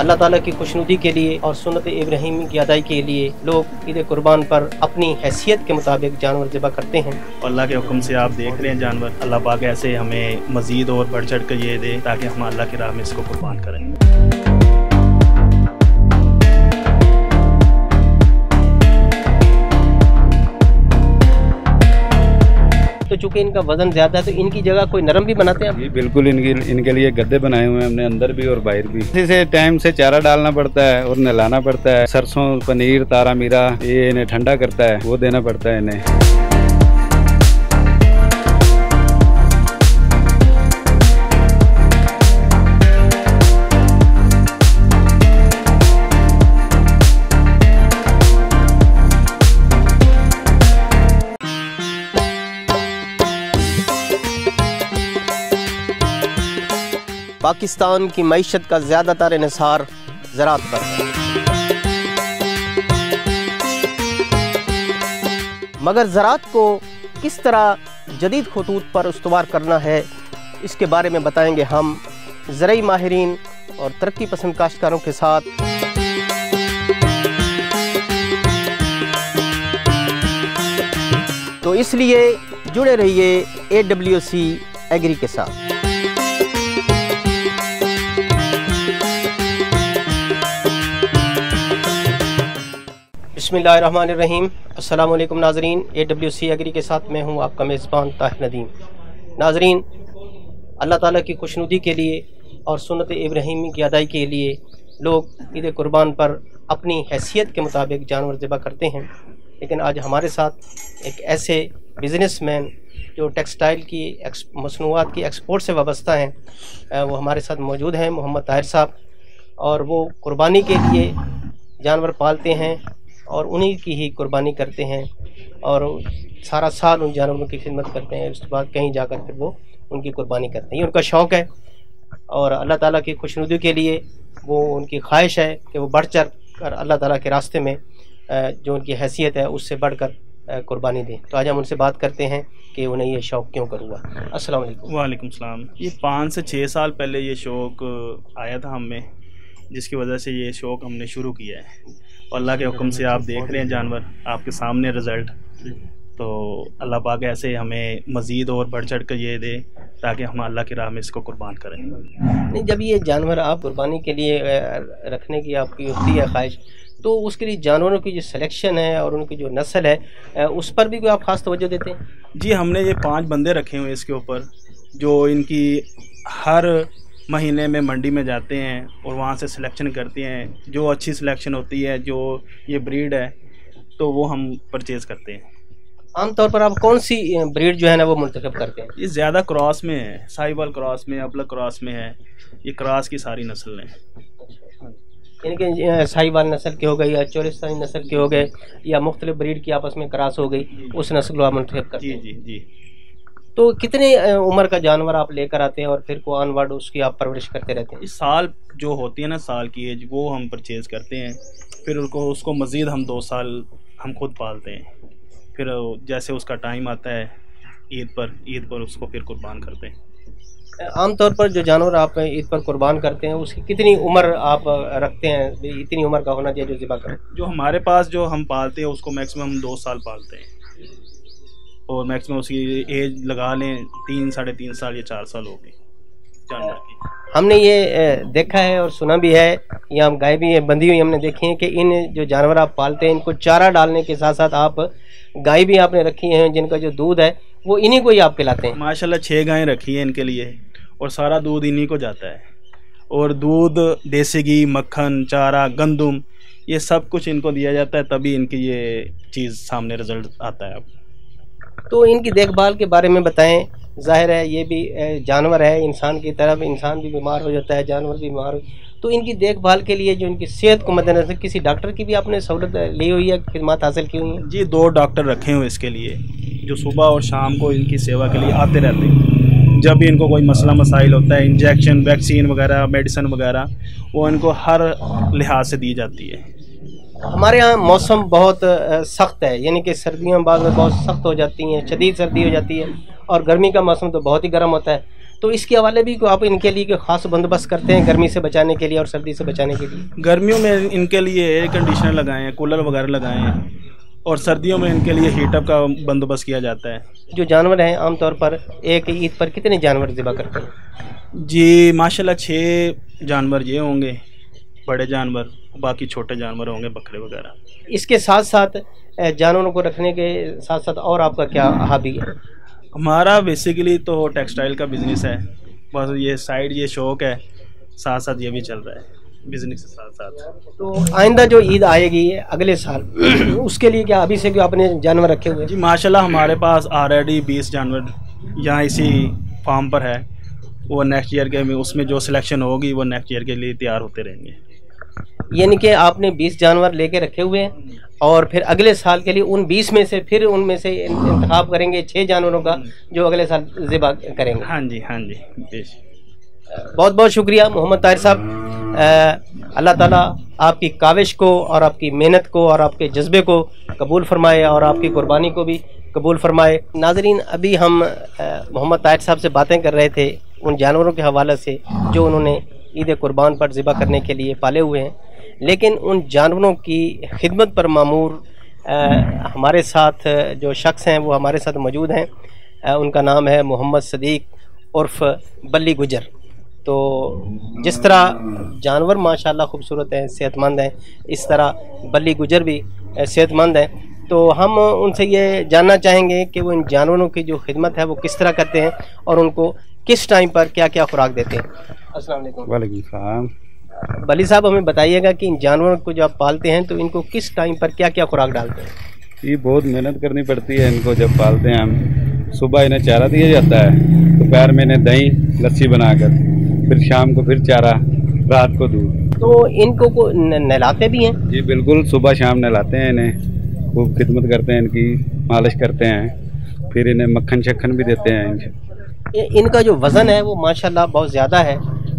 अल्लाह ताला की खुशनुदी के लिए और सुनत इब्राहिमी की अदाई के लिए लोग ईद कुर्बान पर अपनी हैसियत के मुताबिक जानवर ज़बा करते हैं। अल्लाह के हुक्म से आप देख रहे हैं जानवर, अल्लाह पाक ऐसे हमें मज़ीद और बढ़ चढ़ कर ये दे ताकि हम अल्लाह के राह में इसको कुर्बान करें। चूँकि इनका वज़न ज़्यादा है तो इनकी जगह कोई नरम भी बनाते हैं जी, बिल्कुल, इनके इनके लिए गद्दे बनाए हुए हैं हमने, अंदर भी और बाहर भी। इसे टाइम से चारा डालना पड़ता है और नहलाना पड़ता है। सरसों, पनीर तारा मीरा ये इन्हें ठंडा करता है, वो देना पड़ता है इन्हें। पाकिस्तान की मीशत का ज़्यादातर इसार ज़रात पर है। मगर ज़रात को किस तरह जदीद खतूत पर उसवार करना है, इसके बारे में बताएँगे हम ज़रूरी माहरीन और तरक्की पसंद काश्तकारों के साथ। तो इसलिए जुड़े रहिए ए डब्ल्यू सी एग्री के साथ। बसमीम अल्लाम नाजरीन ए डब्ल्यू सी एग्री के साथ मैं हूँ आपका मेज़बान ताहिर नदीम। नाजरीन, अल्लाह ताला की खुशनुदी के लिए और सुनत इब्राहिमी की अदाई के लिए लोग ईद कुर्बान पर अपनी हैसियत के मुताबिक जानवर ज़बह करते हैं। लेकिन आज हमारे साथ एक ऐसे बिजनेसमैन जो टेक्सटाइल की मसनूआत की एक्सपोर्ट से वाबस्ता हैं वो हमारे साथ मौजूद हैं, मोहम्मद ताहिर साहब। और वो कुर्बानी के लिए जानवर पालते हैं और उन्हीं की ही कुर्बानी करते हैं और सारा साल उन जानवरों की खिदमत करते हैं, उसके बाद कहीं जाकर फिर वो उनकी कुर्बानी करते हैं। ये उनका शौक़ है और अल्लाह ताला की खुशनुदी के लिए वो उनकी ख्वाहिश है कि वो बढ़ चढ़ कर अल्लाह ताला के रास्ते में जो उनकी हैसियत है, उससे बढ़कर कुर्बानी दें। तो आज हम उनसे बात करते हैं कि उन्हें ये शौक़ क्यों कर हुआ। अस्सलाम वालेकुम। सलाम। ये पाँच से छः साल पहले ये शौक़ आया था हमें, जिसकी वजह से ये शौक़ हमने शुरू किया है। अल्लाह के हुक्म से आप देख रहे हैं जानवर आपके सामने रिज़ल्ट तो अल्लाह पाक ऐसे हमें मज़ीद और बढ़ चढ़ कर ये दे ताकि हम अल्लाह की राह में इसको कुर्बान करें। नहीं जब ये जानवर आप कुर्बानी के लिए रखने की आपकी होती है ख्वाहिश तो उसके लिए जानवरों की जो सिलेक्शन है और उनकी जो नस्ल है उस पर भी कोई आप खास तवज्जो देते हैं? जी हमने ये पाँच बंदे रखे हुए हैं इसके ऊपर जो इनकी हर महीने में मंडी में जाते हैं और वहाँ से सिलेक्शन करते हैं। जो अच्छी सिलेक्शन होती है जो ये ब्रीड है तो वो हम परचेज़ करते हैं। आमतौर पर आप कौन सी ब्रीड जो है ना वो मंतखब करते हैं? ये ज़्यादा क्रॉस में है साहिवाल क्रॉस में अबलक क्रॉस में है। ये क्रॉस की सारी नस्ल हैं। यानी साहिवाल नस्ल के हो गई या चौरिस्तानी नस्ल के हो गए या मुख्तलिफ़ ब्रीड की आपस में क्रॉस हो गई उस नस्ल को आप मंतखब करते हैं। जी जी जी। तो कितने उम्र का जानवर आप लेकर आते हैं और फिर को ऑनवर्ड उसकी आप परवरिश करते रहते हैं? इस साल जो होती है ना साल की एज वो हम परचेज करते हैं। फिर उसको उसको मज़ीद हम दो साल हम खुद पालते हैं। फिर जैसे उसका टाइम आता है ईद पर ईद पर उसको फिर कुर्बान करते हैं। आमतौर पर जो जानवर आप ईद पर कुर्बान करते हैं उसकी कितनी उम्र आप रखते हैं? इतनी उम्र का होना चाहिए जो ज़िबा करें। जो हमारे पास जो हम पालते हैं उसको मैक्सिमम दो साल पालते हैं। और मैक्सिमम उसकी एज लगा लें तीन साढ़े तीन साल या चार साल होगी। जानवर की। हमने ये देखा है और सुना भी है यहाँ गाय भी है बंधी हुई हमने देखी है कि इन जो जानवर आप पालते हैं इनको चारा डालने के साथ साथ आप गाय भी आपने रखी हैं जिनका जो दूध है वो इन्हीं को ही आप पिलाते हैं। माशाल्लाह छः गायें रखी हैं इनके लिए और सारा दूध इन्हीं को जाता है। और दूध देसी घी मक्खन चारा गंदम ये सब कुछ इनको दिया जाता है तभी इनकी ये चीज़ सामने रिज़ल्ट आता है अब। तो इनकी देखभाल के बारे में बताएँ। ज़ाहिर है, ये भी जानवर है, इंसान की तरफ़ इंसान भी बीमार हो जाता है, जानवर भी बीमार तो इनकी देखभाल के लिए जो इनकी सेहत को मद्देनजर किसी डॉक्टर की भी आपने सहूलत ली हुई है, खिदमत हासिल की हुई है? जी, दो डॉक्टर रखे हुए इसके लिए, जो सुबह और शाम को इनकी सेवा के लिए आते रहते हैं। जब भी इनको कोई मसला मसाइल होता है, इंजेक्शन, वैक्सीन वगैरह, मेडिसन वगैरह, वो इनको हर लिहाज से दी जाती है। हमारे यहाँ मौसम बहुत सख्त है। यानी कि सर्दियाँ बाद में बहुत सख्त हो जाती हैं शदीद सर्दी हो जाती है और गर्मी का मौसम तो बहुत ही गर्म होता है। तो इसके हवाले भी आप इनके लिए खास बंदोबस्त करते हैं गर्मी से बचाने के लिए और सर्दी से बचाने के लिए? गर्मियों में इनके लिए एयर कंडीशनर लगाए हैं कूलर वगैरह लगाए हैं और सर्दियों में इनके लिए हीटअप का बंदोबस्त किया जाता है। जो जानवर हैं आमतौर पर एक ईद पर कितने जानवर ज़िबा करते हैं? जी माशाल्लाह छः जानवर ये होंगे। बड़े जानवर बाकी छोटे जानवर होंगे बकरे वगैरह। इसके साथ साथ जानवरों को रखने के साथ साथ और आपका क्या हाबी है? हमारा बेसिकली तो टेक्सटाइल का बिज़नेस है। बस ये साइड ये शौक है साथ साथ ये भी चल रहा है बिज़नेस के साथ साथ। तो आइंदा जो ईद आएगी अगले साल उसके लिए क्या अभी से क्यों आपने जानवर रखे हुए जी माशाल्लाह हमारे पास ऑलरेडी बीस जानवर यहाँ इसी फार्म पर है। वो नेक्स्ट ईयर के में उसमें जो सिलेक्शन होगी वो नेक्स्ट ईयर के लिए तैयार होते रहेंगे। यानी कि आपने 20 जानवर लेके रखे हुए हैं और फिर अगले साल के लिए उन 20 में से फिर उनमें से इंतखाब करेंगे छः जानवरों का जो अगले साल ज़िबा करेंगे। हाँ जी हाँ जी बहुत बहुत शुक्रिया मोहम्मद ताहिर साहब। अल्लाह ताला आपकी काविश को और आपकी मेहनत को और आपके जज्बे को कबूल फरमाए और आपकी कुर्बानी को भी कबूल फरमाए। नाजरीन अभी हम मोहम्मद ताहिर साहब से बातें कर रहे थे उन जानवरों के हवाले से जो उन्होंने ईद कुर्बान पर ज़िबा करने के लिए पाले हुए हैं। लेकिन उन जानवरों की खिदमत पर मामूर हमारे साथ जो शख्स हैं, वो हमारे साथ मौजूद हैं। उनका नाम है मोहम्मद सदीक उर्फ़ बल्ली गुजर। तो जिस तरह जानवर माशाल्लाह खूबसूरत हैं, सेहतमंद हैं, इस तरह बल्ली गुजर भी सेहतमंद हैं। तो हम उनसे ये जानना चाहेंगे कि वो इन जानवरों की जो खिदमत है, वो किस तरह करते हैं और उनको किस टाइम पर क्या क्या खुराक देते हैं। अस्सलाम वालेकुम। बली साहब हमें बताइएगा कि इन जानवरों को जो आप पालते हैं तो इनको किस टाइम पर क्या क्या खुराक डालते हैं? ये बहुत मेहनत करनी पड़ती है इनको जब पालते हैं हम। सुबह इन्हें चारा दिया जाता है दोपहर में इन्हें दही लस्सी बनाकर फिर शाम को फिर चारा रात को दूध। तो इनको को नहलाते भी हैं? जी बिल्कुल सुबह शाम नहलाते हैं इन्हें। खूब खिदमत करते हैं इनकी मालिश करते हैं फिर इन्हें मक्खन शक्खन भी देते हैं। इनका जो वज़न है वो माशाल्लाह बहुत ज़्यादा है।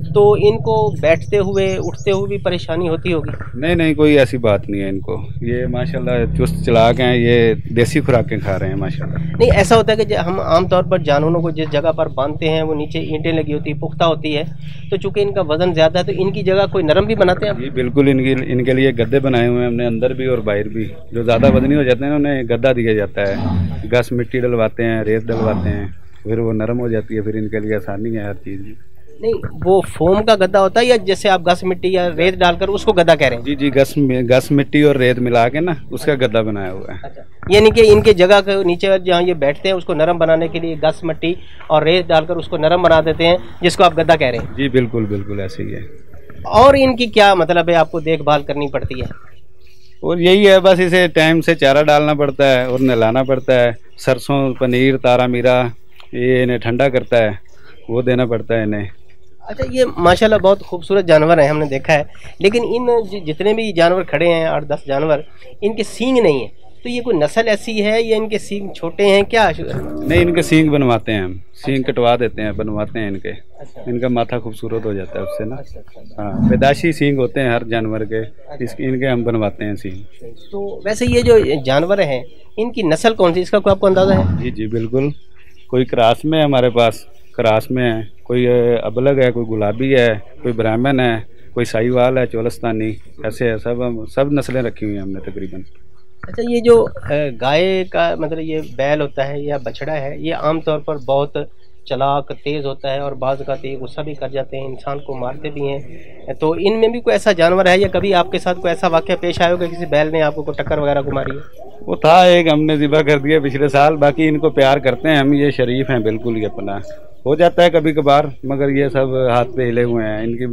तो इनको बैठते हुए उठते हुए भी परेशानी होती होगी? नहीं नहीं कोई ऐसी बात नहीं है इनको। ये माशाल्लाह चुस्त चलाक हैं ये देसी खुराकें खा रहे हैं माशाल्लाह। नहीं ऐसा होता है कि हम आमतौर पर जानवरों को जिस जगह पर बांधते हैं वो नीचे ईंटें लगी होती है पुख्ता होती है तो चूँकि इनका वज़न ज़्यादा है तो इनकी जगह कोई नरम भी बनाते हैं जी बिल्कुल इनकी इनके लिए गद्दे बनाए हुए हैं हमने अंदर भी और बाहर भी। जो ज़्यादा वजनी हो जाते हैं उन्हें गद्दा दिया जाता है। घास मिट्टी डलवाते हैं रेत डलवाते हैं फिर वो नरम हो जाती है फिर इनके लिए आसानी है हर चीज़। की नहीं वो फोम का गद्दा होता है या जैसे आप घास मिट्टी या रेत डालकर उसको गद्दा कह रहे हैं? जी जी घस घस मिट्टी और रेत मिला के ना उसका गद्दा बनाया हुआ है। यानी कि इनके जगह के नीचे जहाँ ये बैठते हैं उसको नरम बनाने के लिए घास मिट्टी और रेत डालकर उसको नरम बना देते हैं जिसको आप गद्दा कह रहे हैं। जी बिल्कुल बिल्कुल ऐसे ही है। और इनकी क्या मतलब है आपको देखभाल करनी पड़ती है? और यही है बस इसे टाइम से चारा डालना पड़ता है और नहलाना पड़ता है। सरसों पनीर तारा मीरा ये इन्हें ठंडा करता है वो देना पड़ता है इन्हें। अच्छा ये माशाल्लाह बहुत खूबसूरत जानवर हैं हमने देखा है। लेकिन इन जितने भी जानवर खड़े हैं आठ दस जानवर इनके सींग नहीं है। तो ये कोई नस्ल ऐसी है या इनके सींग छोटे हैं क्या नहीं इनके सींग बनवाते हैं हम। सींग कटवा देते हैं बनवाते हैं इनके। अच्छा। इनका माथा खूबसूरत हो जाता है उससे ना। हाँ पैदाशी सींग होते हैं हर जानवर के। इसके इनके हम बनवाते हैं सींग। तो वैसे ये जो जानवर हैं इनकी नस्ल कौन सी इसका कोई आपको अंदाज़ा है? जी जी बिल्कुल। कोई क्रास में है हमारे पास? क्रास में है। कोई अबलग है कोई गुलाबी है कोई ब्राह्मण है कोई साहिवाल है चोलस्तानी ऐसे है सब हम सब नस्लें रखी हुई हैं हमने तकरीबन। अच्छा ये जो गाय का मतलब ये बैल होता है या बछड़ा है ये आमतौर पर बहुत चलाक तेज़ होता है और बाज़ का ये गुस्सा भी कर जाते हैं इंसान को मारते भी हैं। तो इनमें भी कोई ऐसा जानवर है या कभी आपके साथ कोई ऐसा वाक्य पेश आया होगा किसी बैल ने आपको कोई टक्कर वगैरह को मारी है? वो था एक हमने ज़िबा कर दिया पिछले साल बाकी इनको प्यार करते हैं हम ये शरीफ हैं बिल्कुल ही अपना। हो जाता है कभी कभार मगर ये सब हाथ पे हिले हुए हैं। इनकी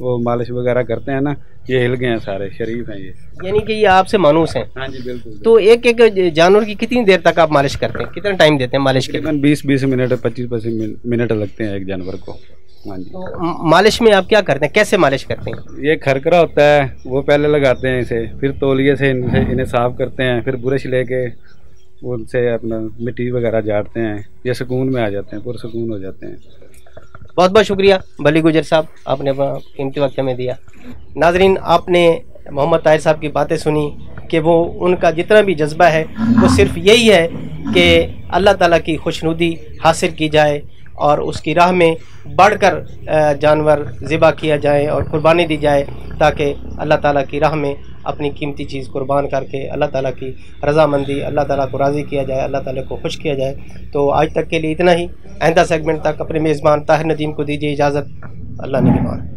वो मालिश वगैरह करते हैं ना ये हिल गए हैं सारे शरीफ हैं ये। यानी कि ये आपसे मानूस हैं। हाँ जी बिल्कुल तो एक एक जानवर की कितनी देर तक आप मालिश करते हैं? कितना टाइम देते हैं मालिश के लिए? बीस बीस मिनट पच्चीस पच्चीस मिनट लगते हैं एक जानवर को। हाँ जी। तो मालिश में आप क्या करते हैं? कैसे मालिश करते हैं? ये खरकरा होता है वो पहले लगाते हैं इसे फिर तोलिए से इनसे इन्हें साफ़ करते हैं फिर ब्रश लेके उनसे अपना मिट्टी वगैरह झाड़ते हैं, ये सुकून में आ जाते हैं पुरसकून हो जाते हैं। बहुत बहुत शुक्रिया बली गुजर साहब, आपने अपना कीमती वक्त हमें दिया। नाजरीन, आपने मोहम्मद ताहिर साहब की बातें सुनी कि वो, उनका जितना भी जज्बा है, वो सिर्फ़ यही है कि अल्लाह ताला की खुशनुदी हासिल की जाए और उसकी राह में बढ़कर जानवर ज़िबा किया जाए और कुर्बानी दी जाए ताकि अल्लाह ताला की राह में अपनी कीमती चीज़ कुर्बान करके अल्लाह ताला की रजामंदी, अल्लाह ताला को राज़ी किया जाए, अल्लाह ताला को खुश किया जाए। तो आज तक के लिए इतना ही। आइंदा सेगमेंट तक अपने मेज़बान ताहिर नदीम को दीजिए इजाज़त। अल्लाह निगमान